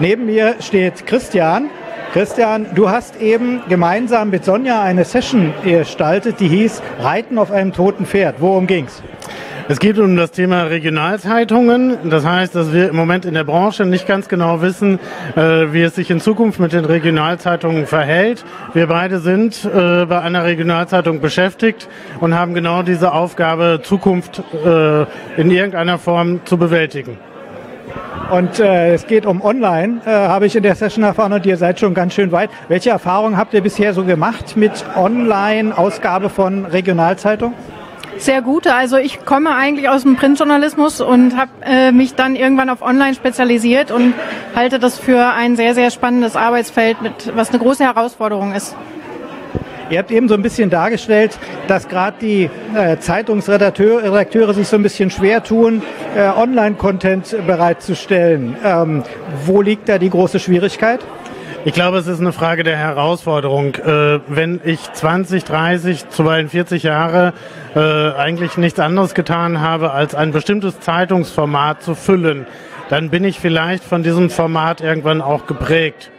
Neben mir steht Christian. Christian, du hast eben gemeinsam mit Sonja eine Session gestaltet, die hieß Reiten auf einem toten Pferd. Worum ging's? Es geht um das Thema Regionalzeitungen. Das heißt, dass wir im Moment in der Branche nicht ganz genau wissen, äh, wie es sich in Zukunft mit den Regionalzeitungen verhält. Wir beide sind äh, bei einer Regionalzeitung beschäftigt und haben genau diese Aufgabe, Zukunft äh, in irgendeiner Form zu bewältigen. Und äh, es geht um Online, äh, habe ich in der Session erfahren und ihr seid schon ganz schön weit. Welche Erfahrungen habt ihr bisher so gemacht mit Online-Ausgabe von Regionalzeitungen? Sehr gute. Also ich komme eigentlich aus dem Printjournalismus und habe äh, mich dann irgendwann auf Online spezialisiert und halte das für ein sehr, sehr spannendes Arbeitsfeld, mit, was eine große Herausforderung ist. Ihr habt eben so ein bisschen dargestellt, dass gerade die äh, Zeitungsredakteure sich so ein bisschen schwer tun, äh, Online-Content bereitzustellen. Ähm, wo liegt da die große Schwierigkeit? Ich glaube, es ist eine Frage der Herausforderung. Äh, wenn ich 20, 30, zuweilen 40 Jahre äh, eigentlich nichts anderes getan habe, als ein bestimmtes Zeitungsformat zu füllen, dann bin ich vielleicht von diesem Format irgendwann auch geprägt.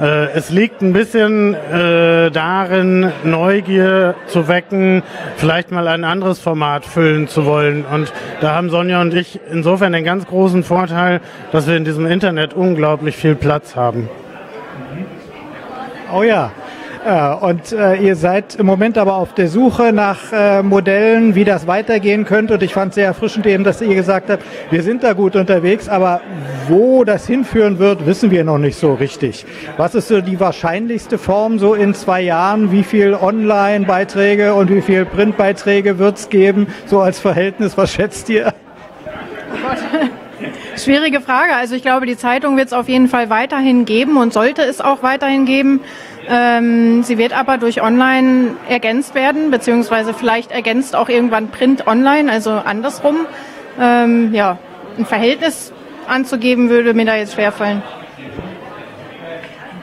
Äh, es liegt ein bisschen äh, darin, Neugier zu wecken, vielleicht mal ein anderes Format füllen zu wollen. Und da haben Sonja und ich insofern den ganz großen Vorteil, dass wir in diesem Internet unglaublich viel Platz haben. Oh ja. Ja, und äh, ihr seid im Moment aber auf der Suche nach äh, Modellen, wie das weitergehen könnte. Und ich fand sehr erfrischend eben, dass ihr gesagt habt, wir sind da gut unterwegs, aber wo das hinführen wird, wissen wir noch nicht so richtig. Was ist so die wahrscheinlichste Form so in zwei Jahren? Wie viel Online-Beiträge und wie viel Printbeiträge wird es geben? So als Verhältnis, was schätzt ihr? Schwierige Frage. Also ich glaube, die Zeitung wird es auf jeden Fall weiterhin geben und sollte es auch weiterhin geben. Ähm, sie wird aber durch Online ergänzt werden, beziehungsweise vielleicht ergänzt auch irgendwann Print online, also andersrum. Ähm, ja, ein Verhältnis anzugeben würde mir da jetzt schwerfallen.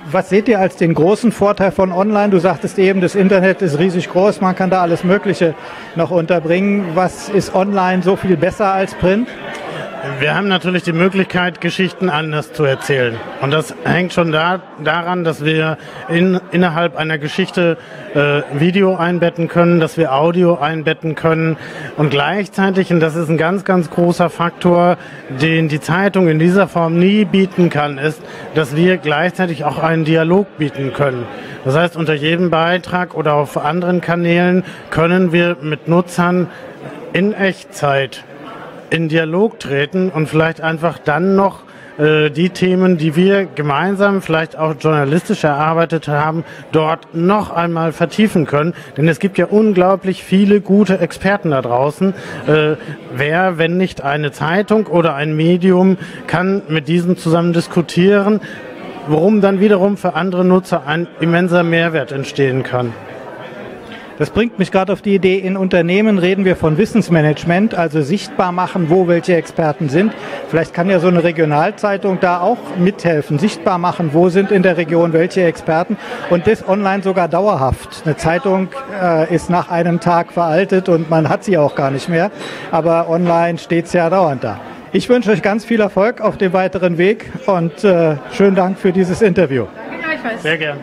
Was seht ihr als den großen Vorteil von Online? Du sagtest eben, das Internet ist riesig groß, man kann da alles Mögliche noch unterbringen. Was ist Online so viel besser als Print? Wir haben natürlich die Möglichkeit, Geschichten anders zu erzählen. Und das hängt schon da, daran, dass wir in, innerhalb einer Geschichte äh, Video einbetten können, dass wir Audio einbetten können. Und gleichzeitig, und das ist ein ganz, ganz großer Faktor, den die Zeitung in dieser Form nie bieten kann, ist, dass wir gleichzeitig auch einen Dialog bieten können. Das heißt, unter jedem Beitrag oder auf anderen Kanälen können wir mit Nutzern in Echtzeit in Dialog treten und vielleicht einfach dann noch äh, die Themen, die wir gemeinsam vielleicht auch journalistisch erarbeitet haben, dort noch einmal vertiefen können. Denn es gibt ja unglaublich viele gute Experten da draußen. Äh, wer, wenn nicht eine Zeitung oder ein Medium, kann mit diesen zusammen diskutieren, worum dann wiederum für andere Nutzer ein immenser Mehrwert entstehen kann. Das bringt mich gerade auf die Idee, in Unternehmen reden wir von Wissensmanagement, also sichtbar machen, wo welche Experten sind. Vielleicht kann ja so eine Regionalzeitung da auch mithelfen, sichtbar machen, wo sind in der Region welche Experten und das online sogar dauerhaft. Eine Zeitung äh, ist nach einem Tag veraltet und man hat sie auch gar nicht mehr, aber online steht es ja dauernd da. Ich wünsche euch ganz viel Erfolg auf dem weiteren Weg und äh, schönen Dank für dieses Interview. Sehr gern.